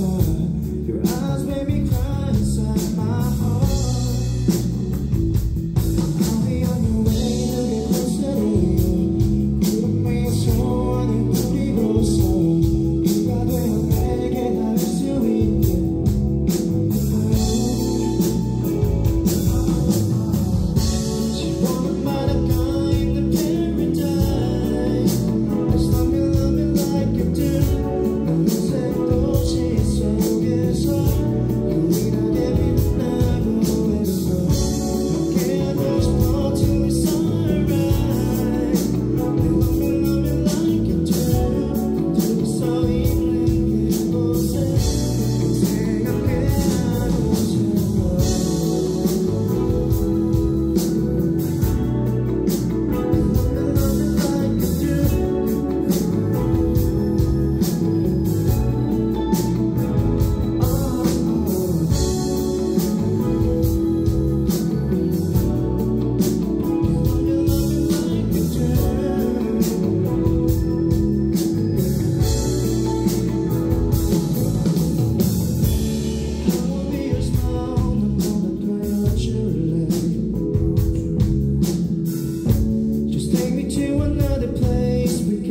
sun.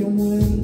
mây